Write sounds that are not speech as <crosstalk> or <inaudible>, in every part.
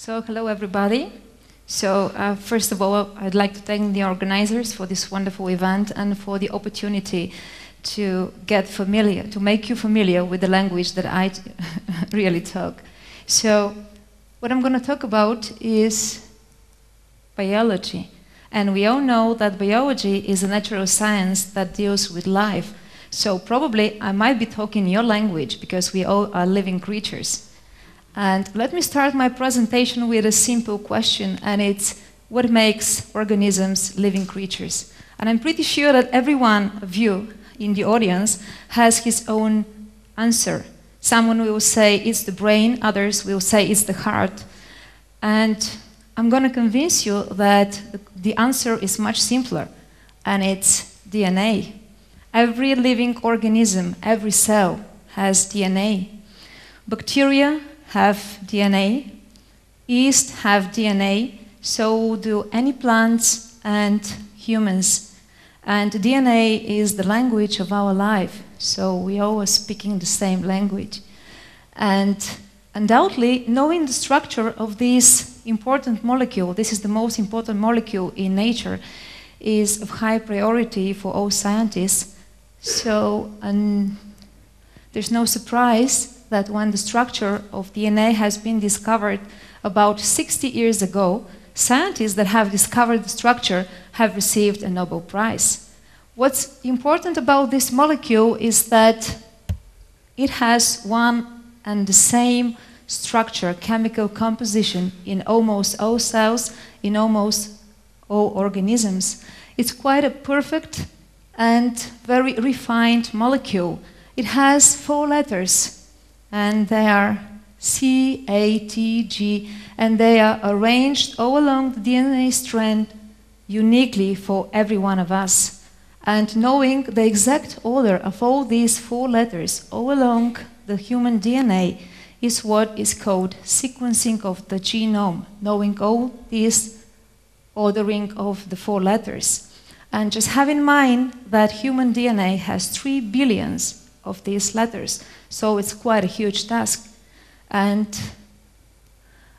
So, hello everybody. So, uh, first of all, I'd like to thank the organizers for this wonderful event and for the opportunity to get familiar, to make you familiar with the language that I <laughs> really talk. So, what I'm going to talk about is biology. And we all know that biology is a natural science that deals with life. So, probably I might be talking your language because we all are living creatures. And let me start my presentation with a simple question, and it's what makes organisms living creatures? And I'm pretty sure that everyone of you in the audience has his own answer. Someone will say it's the brain, others will say it's the heart. And I'm going to convince you that the answer is much simpler, and it's DNA. Every living organism, every cell has DNA. Bacteria have DNA, yeast have DNA, so do any plants and humans. And DNA is the language of our life, so we are always speaking the same language. And undoubtedly, knowing the structure of this important molecule, this is the most important molecule in nature, is of high priority for all scientists. So um, there's no surprise that when the structure of DNA has been discovered about 60 years ago, scientists that have discovered the structure have received a Nobel Prize. What's important about this molecule is that it has one and the same structure, chemical composition in almost all cells, in almost all organisms. It's quite a perfect and very refined molecule. It has four letters and they are C, A, T, G, and they are arranged all along the DNA strand uniquely for every one of us. And knowing the exact order of all these four letters all along the human DNA is what is called sequencing of the genome, knowing all this ordering of the four letters. And just have in mind that human DNA has three billions of these letters. So it's quite a huge task. And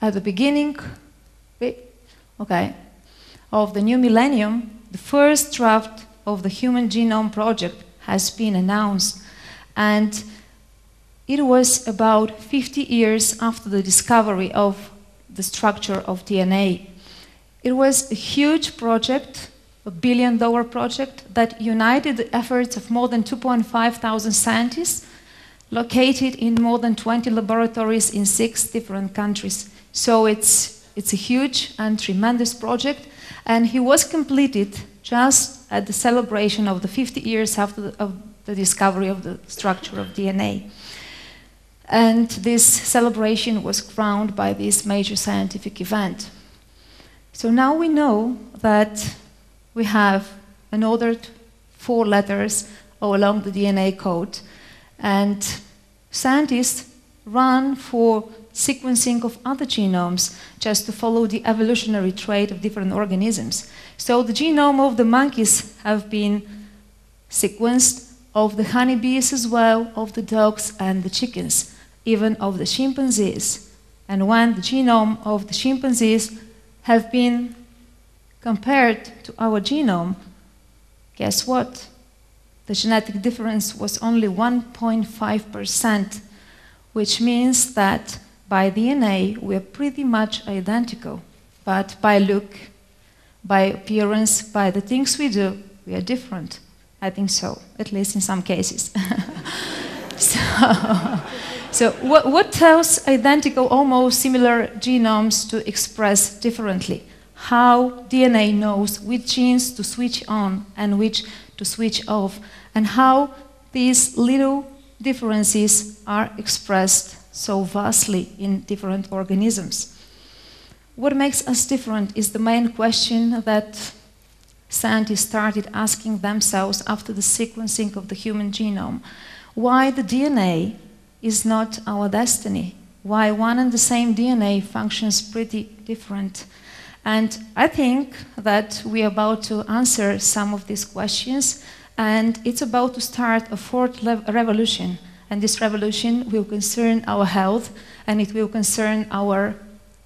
at the beginning, okay, of the new millennium, the first draft of the Human Genome Project has been announced. And it was about 50 years after the discovery of the structure of DNA. It was a huge project billion dollar project that united the efforts of more than 2.5 thousand scientists located in more than 20 laboratories in six different countries. So it's, it's a huge and tremendous project, and he was completed just at the celebration of the 50 years after the, of the discovery of the structure of DNA. And this celebration was crowned by this major scientific event. So now we know that we have another four letters all along the DNA code. And scientists run for sequencing of other genomes just to follow the evolutionary trait of different organisms. So the genome of the monkeys have been sequenced, of the honeybees as well, of the dogs and the chickens, even of the chimpanzees. And when the genome of the chimpanzees have been compared to our genome, guess what? The genetic difference was only 1.5%, which means that by DNA we are pretty much identical. But by look, by appearance, by the things we do, we are different. I think so, at least in some cases. <laughs> so, so what, what tells identical, almost similar genomes to express differently? How DNA knows which genes to switch on and which to switch off, and how these little differences are expressed so vastly in different organisms. What makes us different is the main question that scientists started asking themselves after the sequencing of the human genome. Why the DNA is not our destiny? Why one and the same DNA functions pretty different? And I think that we're about to answer some of these questions, and it's about to start a fourth revolution. And this revolution will concern our health, and it will concern our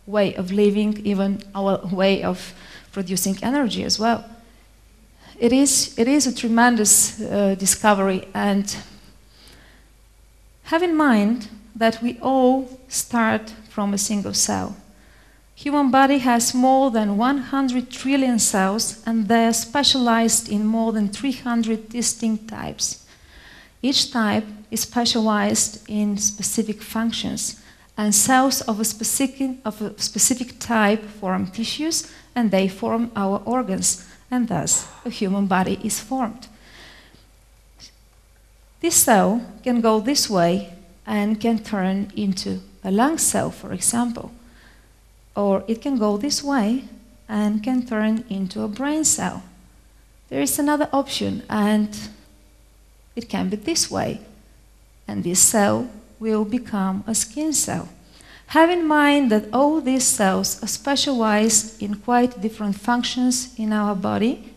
way of living, even our way of producing energy as well. It is, it is a tremendous uh, discovery, and have in mind that we all start from a single cell. Human body has more than 100 trillion cells and they are specialized in more than 300 distinct types. Each type is specialized in specific functions and cells of a specific, of a specific type form tissues and they form our organs and thus a human body is formed. This cell can go this way and can turn into a lung cell, for example. Or it can go this way and can turn into a brain cell. There is another option, and it can be this way. And this cell will become a skin cell. Have in mind that all these cells are specialized in quite different functions in our body,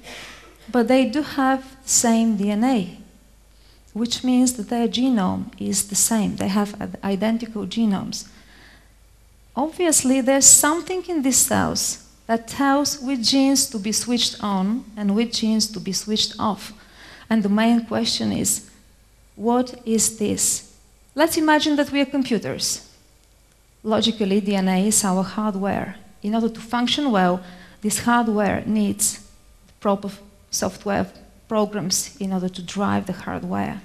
but they do have the same DNA, which means that their genome is the same. They have identical genomes. Obviously, there's something in these cells that tells which genes to be switched on and which genes to be switched off. And the main question is, what is this? Let's imagine that we are computers. Logically, DNA is our hardware. In order to function well, this hardware needs proper software programs in order to drive the hardware.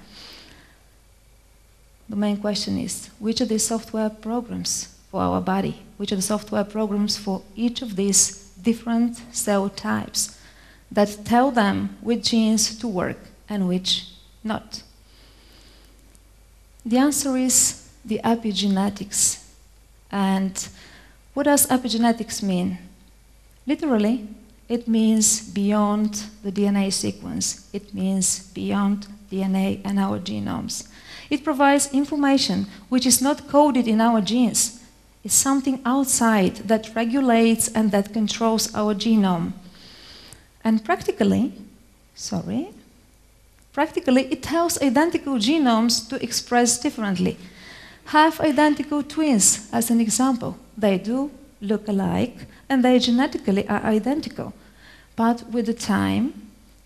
The main question is, which of these software programs for our body, which are the software programs for each of these different cell types that tell them which genes to work and which not. The answer is the epigenetics. And what does epigenetics mean? Literally, it means beyond the DNA sequence. It means beyond DNA and our genomes. It provides information which is not coded in our genes, is something outside that regulates and that controls our genome. And practically, sorry, practically it tells identical genomes to express differently. Have identical twins, as an example. They do look alike and they genetically are identical. But with the time,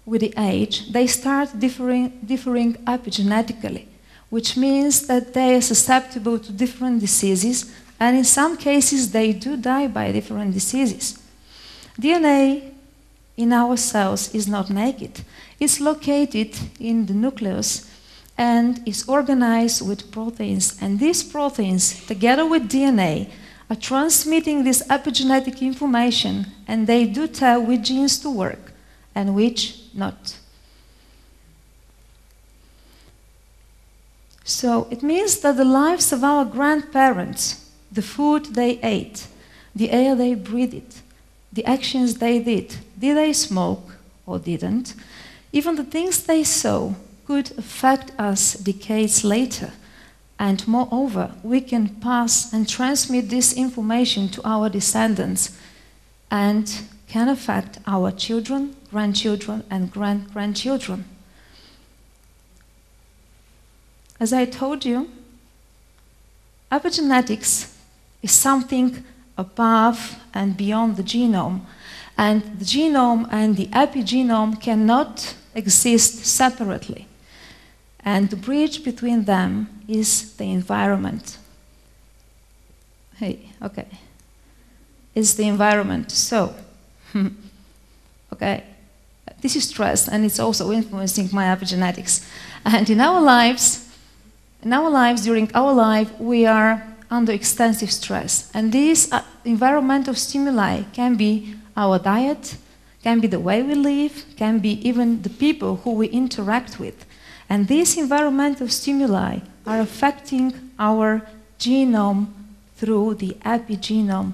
with the age, they start differing, differing epigenetically, which means that they are susceptible to different diseases and in some cases, they do die by different diseases. DNA in our cells is not naked. It's located in the nucleus and is organized with proteins. And these proteins, together with DNA, are transmitting this epigenetic information, and they do tell which genes to work and which not. So it means that the lives of our grandparents the food they ate, the air they breathed, the actions they did. Did they smoke or didn't? Even the things they saw could affect us decades later. And moreover, we can pass and transmit this information to our descendants and can affect our children, grandchildren, and grand grandchildren. As I told you, epigenetics is something above and beyond the genome. And the genome and the epigenome cannot exist separately. And the bridge between them is the environment. Hey, okay. Is the environment. So, <laughs> okay, this is stress and it's also influencing my epigenetics. And in our lives, in our lives, during our life, we are under extensive stress. And these uh, environmental stimuli can be our diet, can be the way we live, can be even the people who we interact with. And these environmental stimuli are affecting our genome through the epigenome,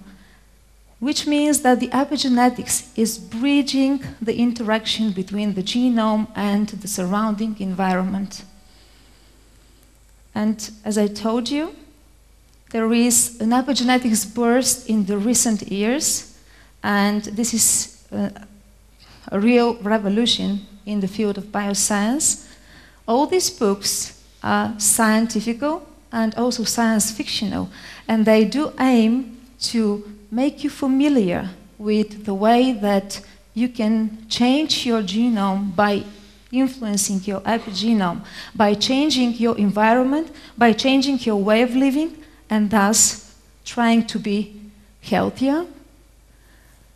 which means that the epigenetics is bridging the interaction between the genome and the surrounding environment. And as I told you, there is an epigenetics burst in the recent years, and this is a, a real revolution in the field of bioscience. All these books are scientific and also science fictional, and they do aim to make you familiar with the way that you can change your genome by influencing your epigenome, by changing your environment, by changing your way of living, and thus trying to be healthier,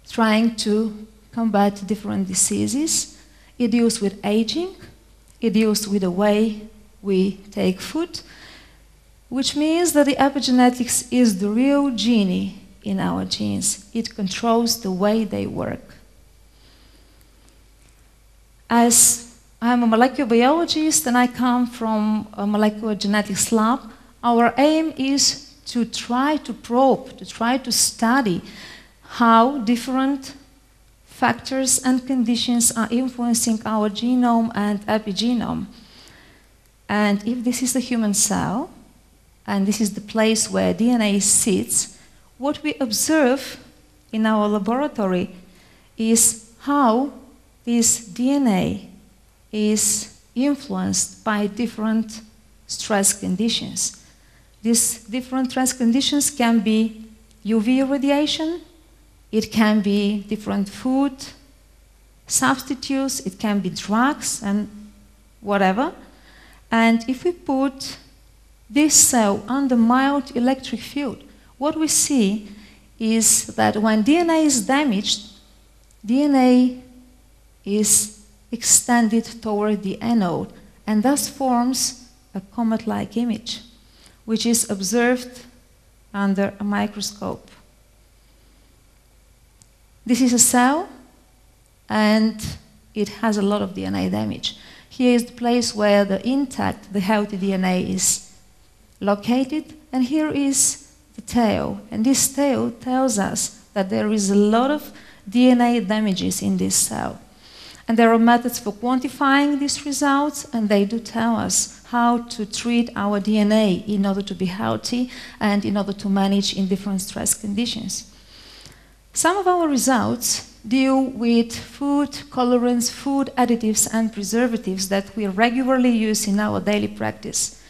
trying to combat different diseases. It deals with aging, it deals with the way we take food, which means that the epigenetics is the real genie in our genes. It controls the way they work. As I'm a molecular biologist and I come from a molecular genetics lab, our aim is to try to probe, to try to study how different factors and conditions are influencing our genome and epigenome. And if this is the human cell, and this is the place where DNA sits, what we observe in our laboratory is how this DNA is influenced by different stress conditions. These different stress conditions can be UV radiation, it can be different food substitutes, it can be drugs and whatever. And if we put this cell under mild electric field, what we see is that when DNA is damaged, DNA is extended toward the anode and thus forms a comet-like image, which is observed under a microscope. This is a cell and it has a lot of DNA damage. Here is the place where the intact, the healthy DNA is located, and here is the tail. And this tail tells us that there is a lot of DNA damages in this cell. And there are methods for quantifying these results, and they do tell us how to treat our DNA in order to be healthy and in order to manage in different stress conditions. Some of our results deal with food colorants, food additives, and preservatives that we regularly use in our daily practice.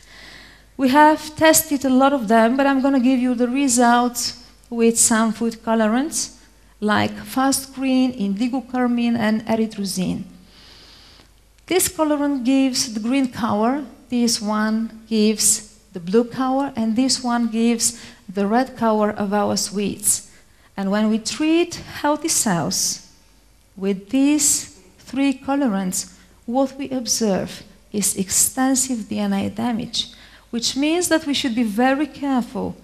We have tested a lot of them, but I'm going to give you the results with some food colorants like fast green, indigo carmine, and erythrosine. This colorant gives the green color, this one gives the blue color, and this one gives the red color of our sweets. And when we treat healthy cells with these three colorants, what we observe is extensive DNA damage, which means that we should be very careful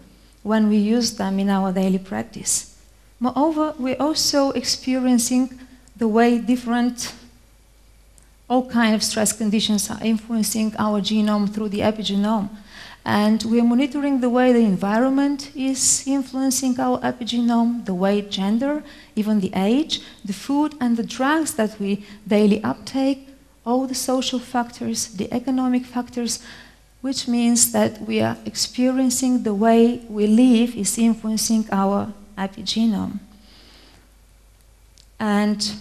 when we use them in our daily practice. Moreover, we're also experiencing the way different, all kinds of stress conditions are influencing our genome through the epigenome. And we're monitoring the way the environment is influencing our epigenome, the way gender, even the age, the food and the drugs that we daily uptake, all the social factors, the economic factors, which means that we are experiencing the way we live is influencing our epigenome. And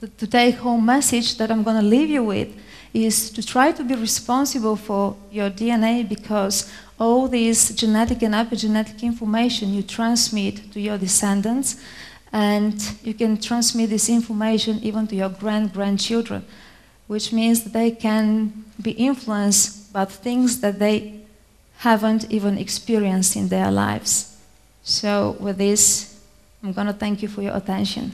the, take home message that I'm going to leave you with is to try to be responsible for your DNA because all this genetic and epigenetic information you transmit to your descendants and you can transmit this information even to your grand grandchildren, which means that they can be influenced by things that they haven't even experienced in their lives. So, with this, I'm going to thank you for your attention.